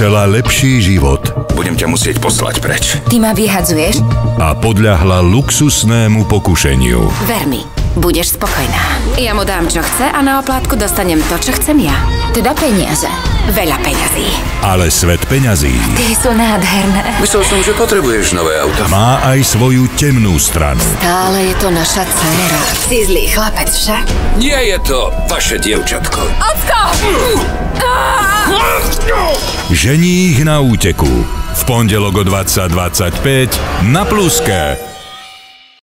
Chcela lepší život Budem ťa musieť poslať preč. Ty ma vyhadzuješ? a podľahla luxusnému pokušeniu. Ver mi, budeš spokojná. Ja mu dám, čo chce a na oplátku dostanem to, čo chcem ja. Teda peniaze. Veľa peňazí. Ale svet peňazí Ty sú nádherné. Myslel som, že potrebuješ nové auto. má aj svoju temnú stranu. Stále je to naša dcéra. Si zlý chlapec však. Nie je to vaše dievčatko. Ženích na úteku. V pondelok o 20.25 na Pluske.